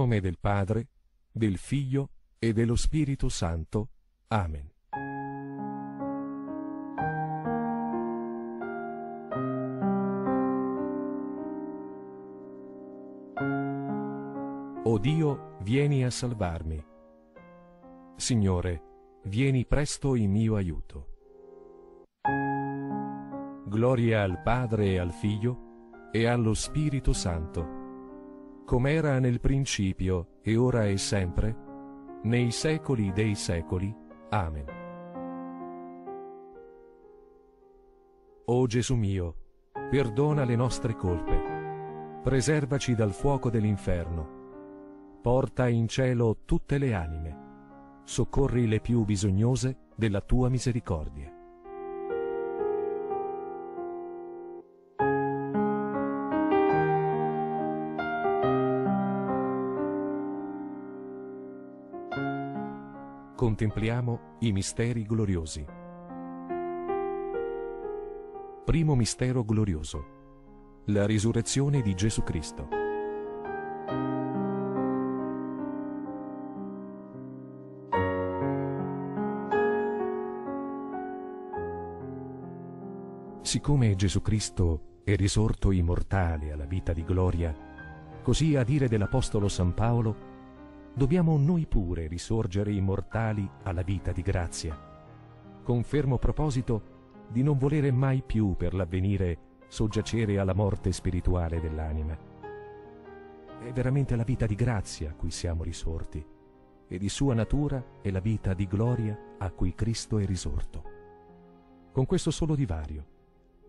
nome del Padre, del Figlio e dello Spirito Santo. Amen. O Dio, vieni a salvarmi. Signore, vieni presto in mio aiuto. Gloria al Padre e al Figlio e allo Spirito Santo come era nel principio, e ora e sempre, nei secoli dei secoli. Amen. O Gesù mio, perdona le nostre colpe, preservaci dal fuoco dell'inferno, porta in cielo tutte le anime, soccorri le più bisognose della tua misericordia. Contempliamo i misteri gloriosi. Primo mistero glorioso. La risurrezione di Gesù Cristo. Siccome Gesù Cristo è risorto immortale alla vita di gloria, così a dire dell'Apostolo San Paolo, dobbiamo noi pure risorgere immortali alla vita di grazia, con fermo proposito di non volere mai più per l'avvenire soggiacere alla morte spirituale dell'anima. È veramente la vita di grazia a cui siamo risorti e di sua natura è la vita di gloria a cui Cristo è risorto. Con questo solo divario,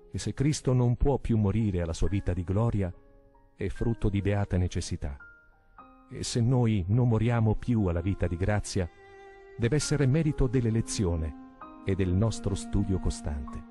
che se Cristo non può più morire alla sua vita di gloria, è frutto di beata necessità e se noi non moriamo più alla vita di grazia, deve essere merito dell'elezione e del nostro studio costante.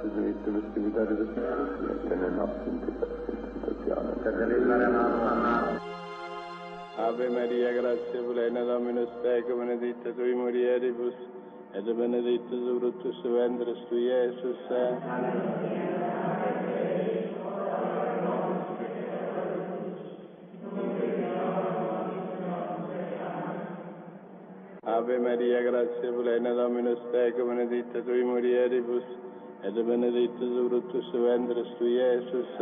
Sigote de nostre diritti vestimitari del Signore, e le nostre tentazioni. Ave Maria, grazia plena, Dominus Tecum, benedicta tui mulieribus, et benedictus fructus ventris tui, Iesus. Ave Maria, grazia plena, Dominus Tecum, benedicta tui mulieribus, et benedictus fructus ventris tui, Iesus.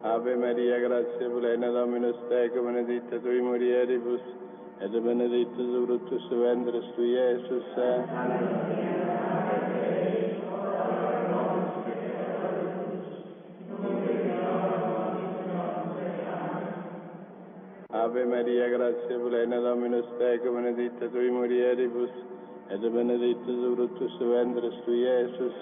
Ave Maria, grazia plena, Dominus Tecum, benedicta tui mulieribus, et benedictus fructus ventris tui, Iesus. Ave Maria, grazia plena, Dominus Tecum, benedicta tui mulieribus, et benedictus fructus ventris tui, Iesus.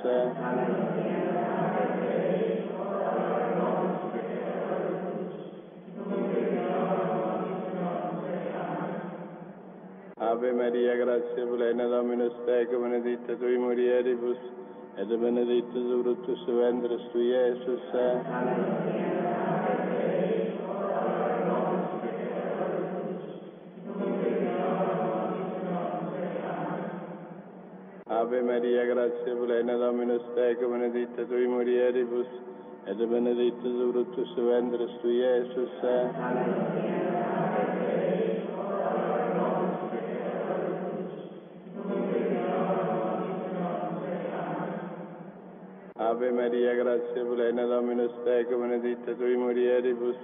Ave Maria, grazia plena, Dominus Tecum, benedicta tui mulieribus, et benedictus fructus ventris tui, Iesus. Ave Maria, grazia plena, Dominus Tecum, benedicta tui mulieribus, et benedictus fructus ventris tui, Iesus. Ave Maria, grazia plena, Dominus Tecum, benedicta tui mulieribus,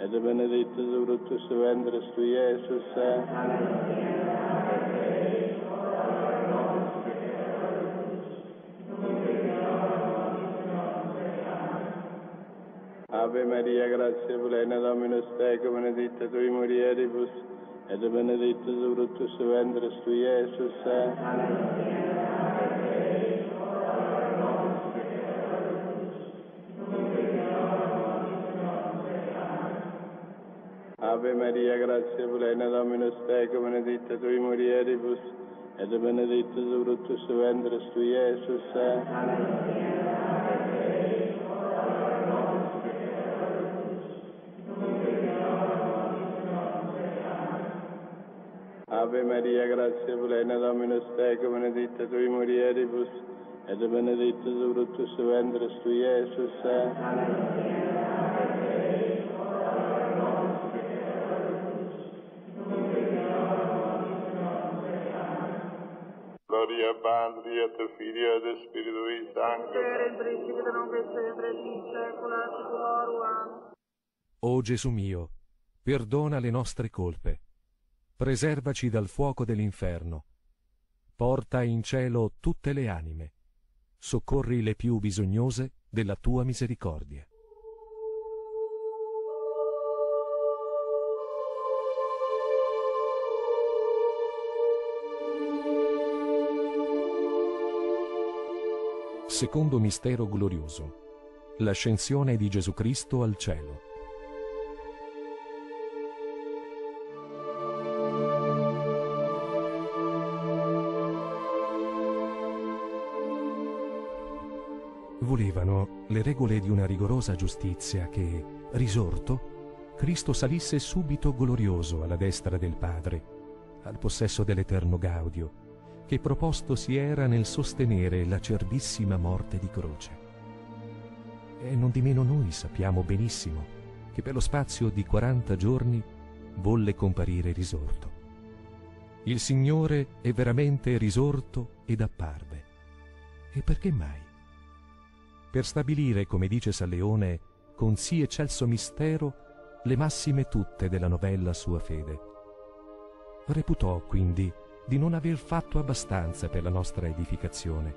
et benedictus fructus ventris tui, Iesus. Ave Ave Maria, gratia plena Dominus tecum, benedicta tui mulieribus, et benedictus fructus ventris tui, Iesus. Ave Maria, gratia plena Dominus tecum, benedicta tui mulieribus, et benedictus fructus ventris tui, Iesus. Ave Maria, gratia plena Dominus tecum, benedicta tui mulieribus, et benedictus fructus ventris tui, Iesus. Gloria Patri et Filio et Spiritui Sancto. Era in principio non che sempre in secula seculorum. O Gesù mio, perdona le nostre colpe, preservaci dal fuoco dell'inferno, porta in cielo tutte le anime, soccorri le più bisognose della tua misericordia. Secondo mistero glorioso, l'ascensione di Gesù Cristo al cielo. Volevano le regole di una rigorosa giustizia che, risorto, Cristo salisse subito glorioso alla destra del Padre, al possesso dell'eterno Gaudio, che proposto si era nel sostenere l'acerbissima morte di croce. E non di meno noi sappiamo benissimo che per lo spazio di 40 giorni volle comparire risorto. Il Signore è veramente risorto ed apparve. E perché mai? Per stabilire, come dice San Leone, con sì eccelso mistero le massime tutte della novella sua fede. Reputò quindi di non aver fatto abbastanza per la nostra edificazione,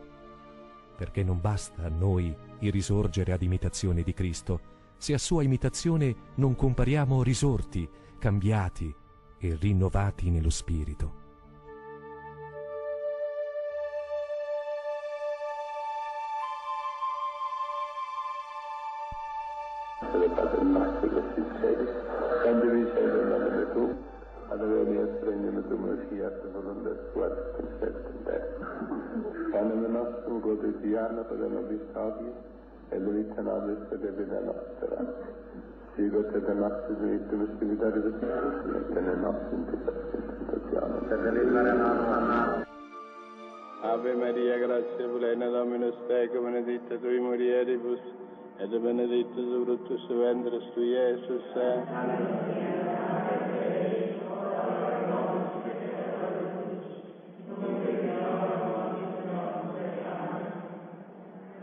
perché non basta a noi il risorgere ad imitazione di Cristo, se a sua imitazione non compariamo risorti, cambiati e rinnovati nello Spirito. Padre Padre nostro che sei in cielo, santificato il nome tuo, adorare et regnum tuum fiat voluntas tua et concepit in te. Panem nostrum quotidianum per nobis hodie, et vita nobis et vita nostra. Sigot et nostrum vitum spiritaribus et in nostrum tentazione. Ave Maria, gratia plena Dominus tecum, benedicta tui mulieribus, et benedictus fructus ventris tui, Iesus.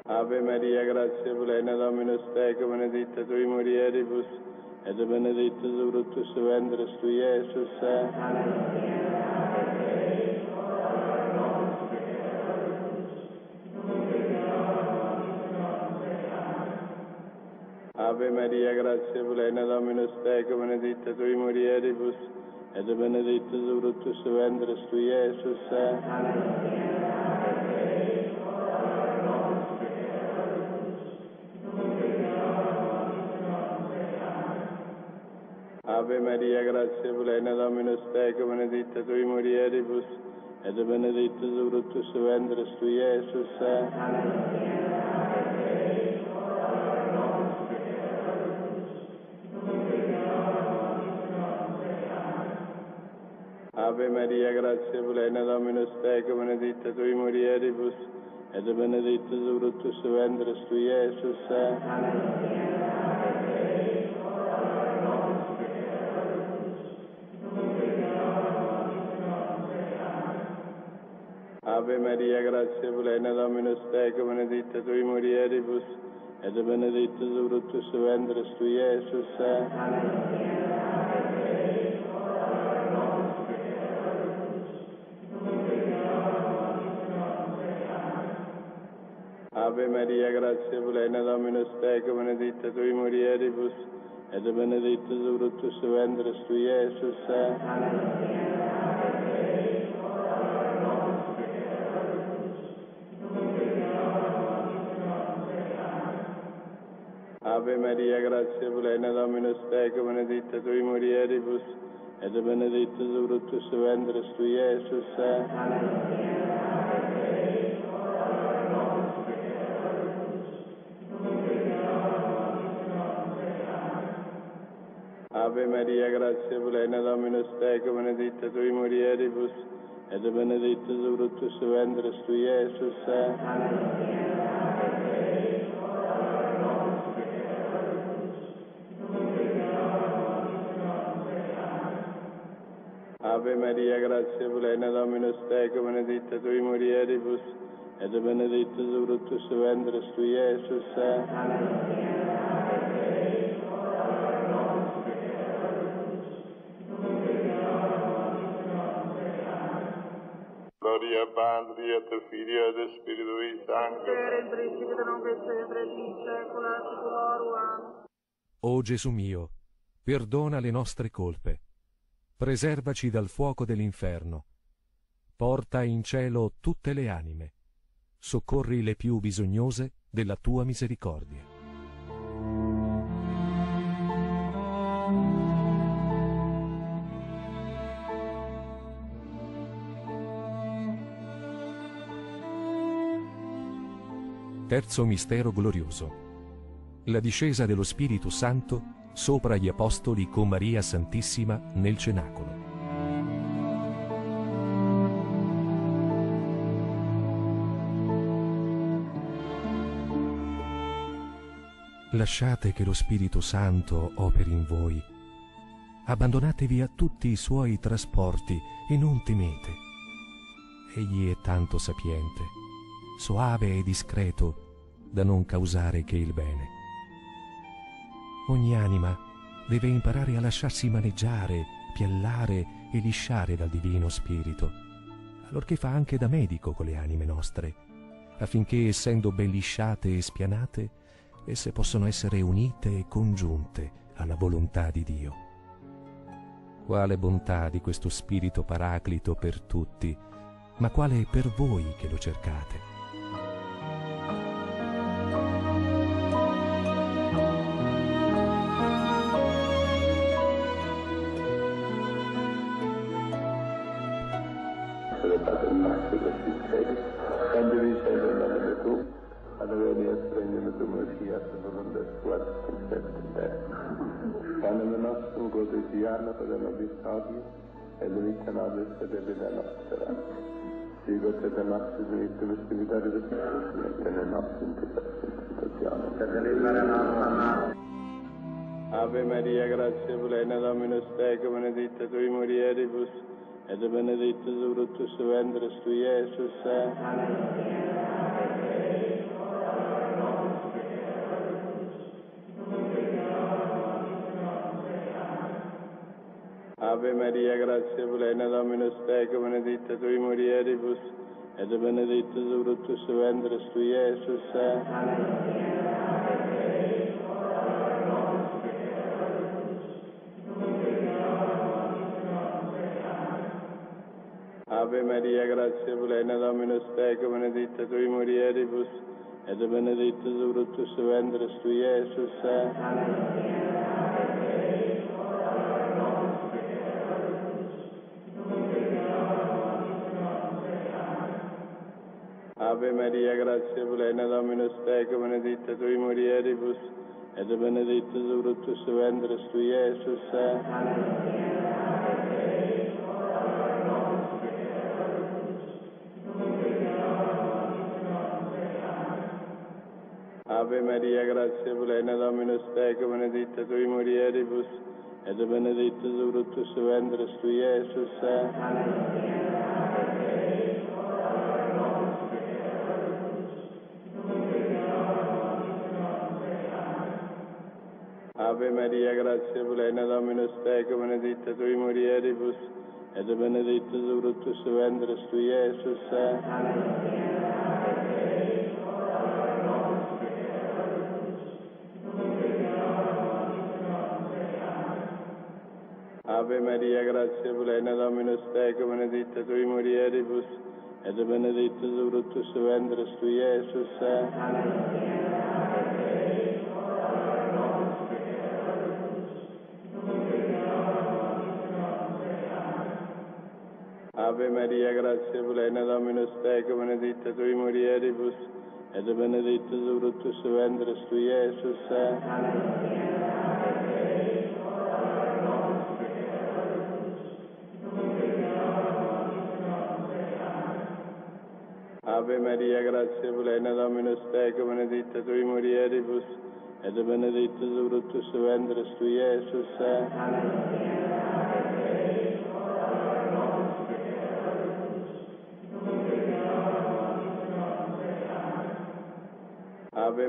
Ave Maria, gratia plena Dominus tecum, benedicta tui mulieribus, et benedictus fructus ventris tui, Iesus. Ave Maria, gratia plena Dominus tecum, benedicta tui mulieribus, et benedictus fructus ventris tui, Iesus. Ave Maria, gratia plena Dominus tecum, benedicta tui mulieribus, et benedictus fructus ventris tui, Iesus. Ave Maria, gratia plena Dominus tecum, benedicta tui mulieribus, et benedictus fructus ventris tui, Iesus. Ave Maria, gratia plena Dominus tecum, benedicta tui mulieribus, et benedictus fructus ventris tui, Iesus. Ave Maria, gratia plena Dominus tecum, benedicta tui mulieribus, et benedictus fructus ventris tui, Iesus. Ave Maria, gratia plena Dominus tecum, benedicta tui mulieribus, et benedictus fructus ventris tui, Iesus. Ave Maria, gratia plena Dominus tecum, benedicta tui mulieribus, et benedictus fructus ventris tui, Iesus. Eh. Ave Maria, gratia plena Dominus tecum, benedicta tui mulieribus, et benedictus fructus ventris tui, Iesus. Gloria eh. Che sempre in secula seculorum. Amen. O Gesù mio, perdona le nostre colpe, preservaci dal fuoco dell'inferno, porta in cielo tutte le anime, soccorri le più bisognose della tua misericordia. Terzo mistero glorioso. La discesa dello Spirito Santo sopra gli Apostoli con Maria Santissima nel cenacolo. Lasciate che lo Spirito Santo operi in voi. Abbandonatevi a tutti i suoi trasporti e non temete. Egli è tanto sapiente, soave e discreto da non causare che il bene. Ogni anima deve imparare a lasciarsi maneggiare, piallare e lisciare dal Divino Spirito, allorché fa anche da medico con le anime nostre, affinché, essendo ben lisciate e spianate, esse possano essere unite e congiunte alla volontà di Dio. Quale bontà di questo Spirito Paraclito per tutti, ma quale per voi che lo cercate. Cielo et terra. Panem nostrum quotidianum et nobis hodie, et dimitta nobis et debita nostra. Sigo te de nostris vitum spiritualis et ne nostrum tentazione. Ave Maria, gratia plena Dominus tecum, benedicta tui mulieribus, et benedictus fructus ventris tui, Iesus. Ave Maria, gratia plena Dominus tecum, benedicta tui mulieribus, et benedictus fructus ventris tui, Iesus. Eh. Ave Maria, gratia plena Dominus tecum, benedicta tui mulieribus, et benedictus fructus ventris tui, Iesus. Eh. Ave Maria, gratia plena Dominus tecum, benedicta tui mulieribus, et benedictus fructus ventris tui, Iesus. Eh? Ave Maria, gratia plena Dominus tecum, benedicta tui mulieribus, et benedictus fructus ventris tui, Iesus. Ave Maria, grazia plena, Dominus Tecum, benedicta tui mulieribus, et benedictus su ventris su Iesus. Eh. Ave Maria, grazia plena, Dominus Tecum, benedicta tui mulieribus, et benedictus fructus su tui, Iesus. Alleluia. Ave Maria, gratia plena Dominus tecum, benedicta tui mulieribus, et benedictus fructus ventris tui, Iesus. Ave Maria, gratia plena Dominus tecum, benedicta tui mulieribus, et benedictus fructus ventris tui, Iesus. Ave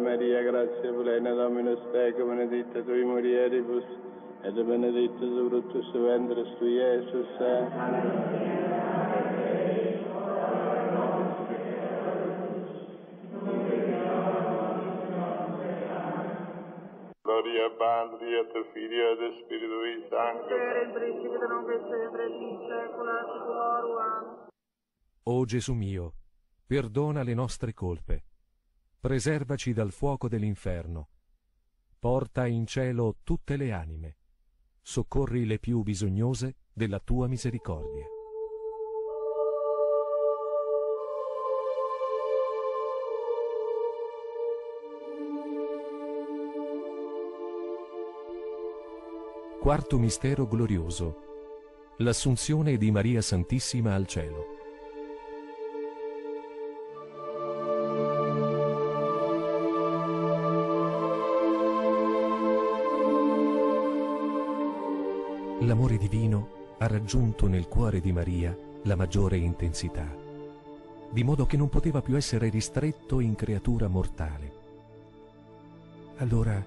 Maria, gratia plena Dominus tecum, benedicta tui mulieribus, et benedictus fructus ventris tui, Iesus. Gloria Patri et Filio et Spiritui Sancto. Per il principio non che sempre in seculorum. Amen. O Gesù mio, perdona le nostre colpe, preservaci dal fuoco dell'inferno, porta in cielo tutte le anime, soccorri le più bisognose della tua misericordia. Quarto mistero glorioso. L'assunzione di Maria Santissima al cielo. L'amore divino ha raggiunto nel cuore di Maria la maggiore intensità, di modo che non poteva più essere ristretto in creatura mortale. Allora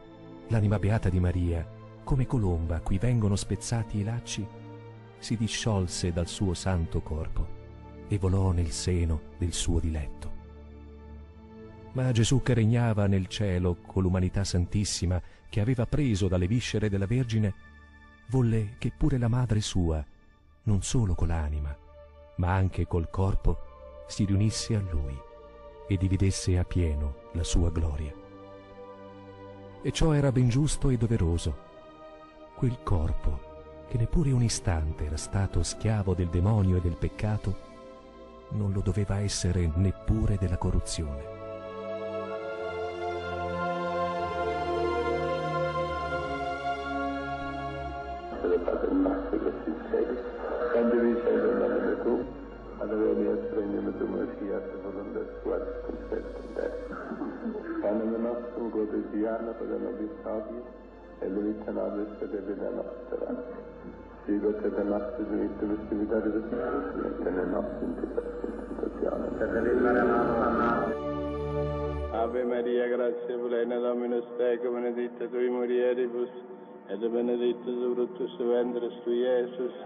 l'anima beata di Maria, come colomba a cui vengono spezzati i lacci, si disciolse dal suo santo corpo e volò nel seno del suo diletto. Ma Gesù che regnava nel cielo con l'umanità santissima che aveva preso dalle viscere della Vergine, volle che pure la madre sua, non solo con l'anima, ma anche col corpo, si riunisse a lui e dividesse a pieno la sua gloria. E ciò era ben giusto e doveroso. Quel corpo, che neppure un istante era stato schiavo del demonio e del peccato, non lo doveva essere neppure della corruzione. Ave Maria, gratia plena Dominus tecum, benedicta tui mulieribus, et benedictus fructus ventris tui, Iesus.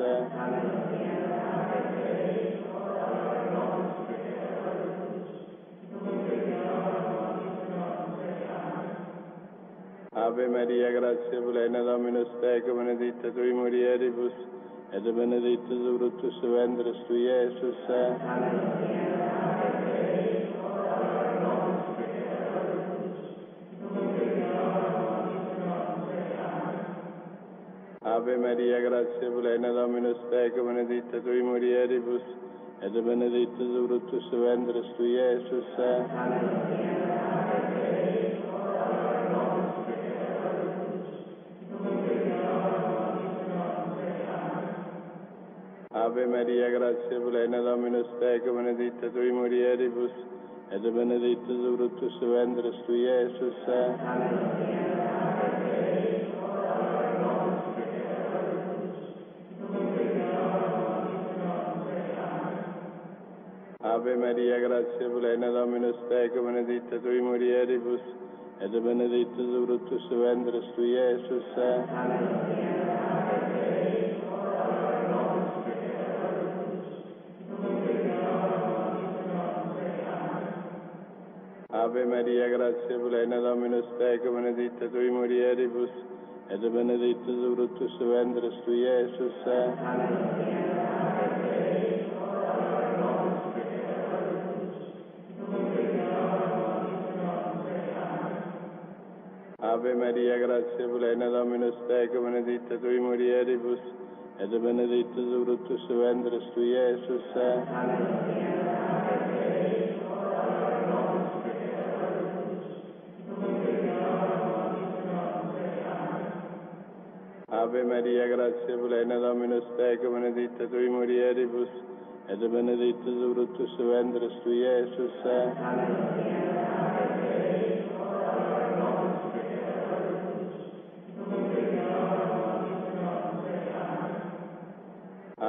Ave Maria, gratia plena Dominus tecum, benedicta tui mulieribus, et benedictus fructus ventris tui, Iesus. Ave Maria, gratia plena Dominus tecum, benedicta tui mulieribus, et benedictus fructus ventris tui, Iesus. Ave Maria, gratia plena Dominus tecum, benedicta tui mulieribus, et benedictus fructus ventris tui, Iesus. Ave Maria, gratia plena Dominus tecum, benedicta tui mulieribus, et benedictus fructus ventris tui, Iesus. Ave Maria, gratia plena Dominus tecum, benedicta tui mulieribus, et benedictus fructus ventris tui, Iesus. Ave Maria, gratia plena, Dominus tecum, benedicta tui mulieribus, et benedictus fructus ventris tui, Iesus. Eh? Ave Maria, gratia plena, Dominus tecum, benedicta tui mulieribus, et benedictus fructus ventris tui, Iesus. Eh?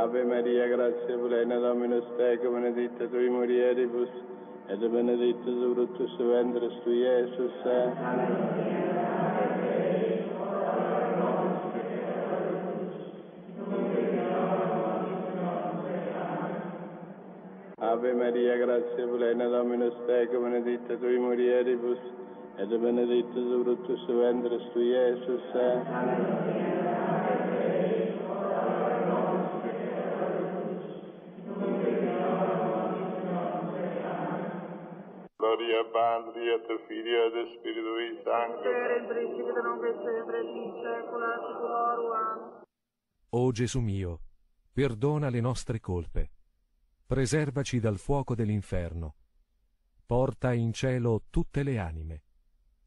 Ave Maria, gratia plena, Dominus tecum, benedicta tui mulieribus, et benedictus fructus ventris tui, Iesus. Ave Maria, gratia plena, Dominus tecum, benedicta tui mulieribus, et benedictus fructus ventris tui, Iesus. Gloria Patri et Filio et Spiritui Sancto. Per il principio non sempre in secula seculorum. Amen. O Gesù mio, perdona le nostre colpe, preservaci dal fuoco dell'inferno, porta in cielo tutte le anime,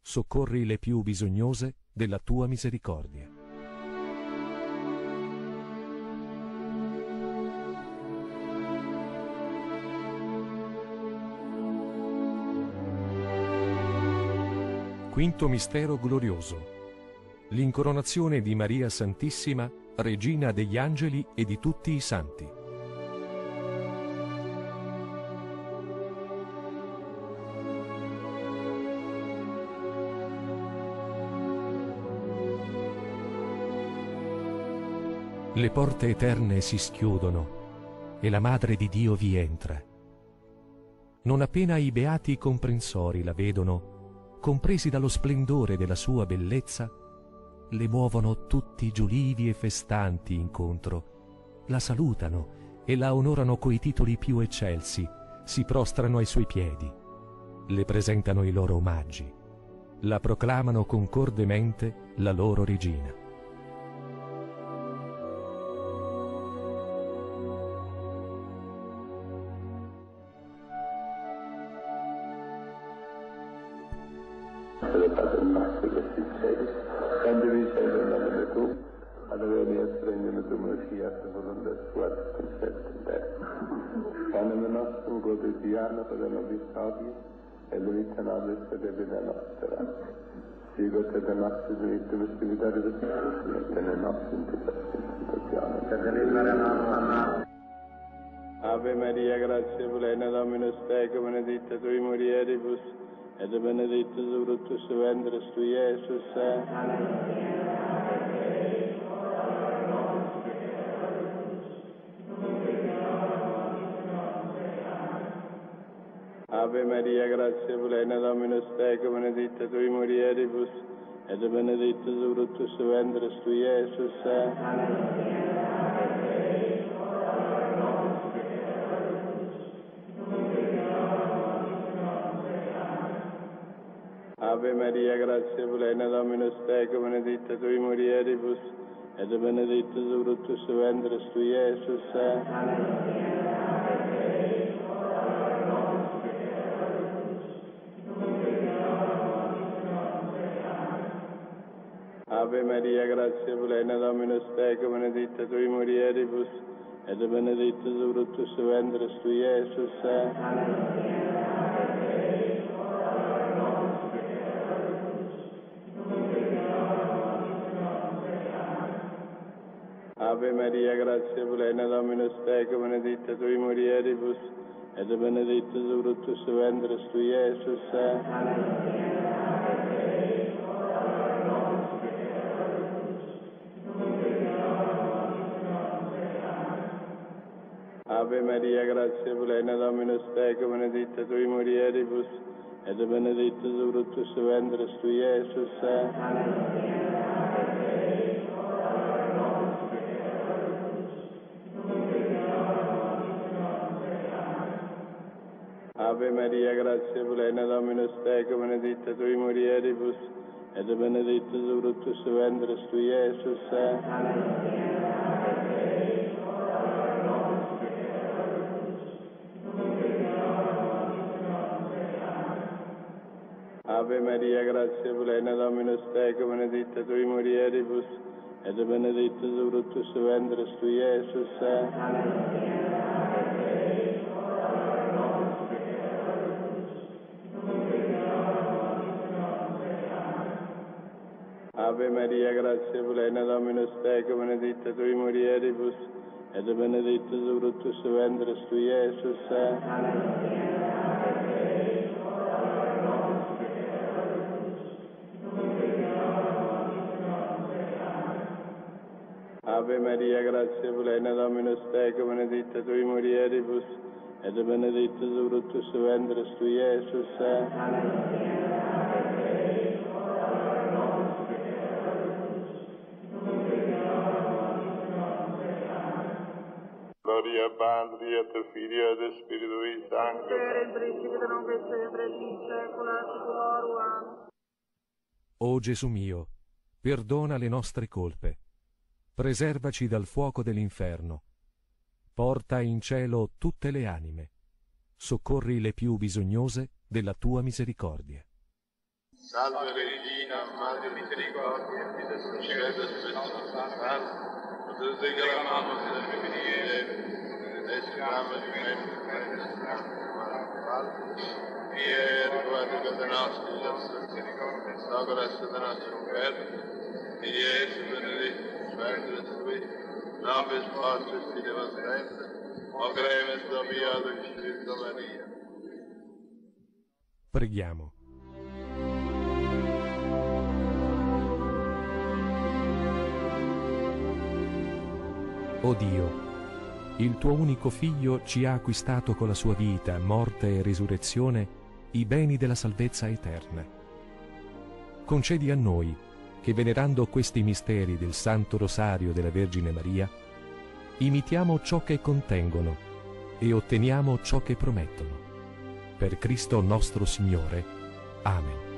soccorri le più bisognose della tua misericordia. Quinto mistero glorioso. L'incoronazione di Maria Santissima, Regina degli Angeli e di tutti i Santi. Le porte eterne si schiudono e la Madre di Dio vi entra. Non appena i beati comprensori la vedono, compresi dallo splendore della sua bellezza, le muovono tutti giulivi e festanti incontro, la salutano e la onorano coi titoli più eccelsi, si prostrano ai suoi piedi, le presentano i loro omaggi, la proclamano concordemente la loro regina. Nobis hodie, et vita nobis et vita nostra. Sigo te de nostris vitum spiritaribus, et ne nostrum tentazione. Ave Maria, gratia plena, Dominus tecum, benedicta tui mulieribus, et benedictus fructus ventris tui, Iesus. Ave Maria, gratia plena, Dominus tecum, benedicta tui mulieribus, et benedictus fructus ventris tui, Iesus. Ave Maria, gratia plena, Dominus tecum, benedicta tui mulieribus, et benedictus fructus ventris tui, Iesus. Ave Maria, gratia plena, Dominus tecum, benedicta tui mulieribus, et benedictus fructus ventris tui, Iesus. Eh? Ave Maria, gratia plena, Dominus tecum, benedicta tui mulieribus, et benedictus fructus ventris tui, Iesus. Ave eh? Maria, gratia plena, Dominus tecum, benedicta tui mulieribus, ed benedetto soprattutto ventris tu, Iesus. Ave Maria, grazia plena, Dominus tecum, benedicta tui mulieribus, ed benedetto soprattutto ventris tu, Iesus. Ave Maria, grazia plena, Dominus tecum, benedicta tui mulieribus, ed benedetto soprattutto ventris tu, Iesus. Eh. Ave Maria, grazia plena, Dominus tecum, benedicta tui mulieribus, ed benedetto soprattutto ventris tu, Iesus. Eh. Ave Maria, grazia plena, Dominus tecum, benedicta tui mulieribus, ed benedetto soprattutto ventris tu, Iesus. Gloria Patri et Filio et Spiritui Sancto. Era in principio non che sempre in secula seculorum. O Gesù mio, perdona le nostre colpe, preservaci dal fuoco dell'inferno, porta in cielo tutte le anime, soccorri le più bisognose della tua misericordia. Salve Regina, Madre misericordia, e del cielo spesso salve. Potete clamamos del femminile, ed esclama di me, e riguardo da nostri, sopra da nostro per, e Gesù benedetto, Santo Lui, nobis nostris fidei sempre, o gremes Domino Spirito Maria. Preghiamo. O Dio, il tuo unico Figlio ci ha acquistato con la sua vita, morte e risurrezione i beni della salvezza eterna. Concedi a noi che, venerando questi misteri del Santo Rosario della Vergine Maria, imitiamo ciò che contengono e otteniamo ciò che promettono. Per Cristo nostro Signore. Amen.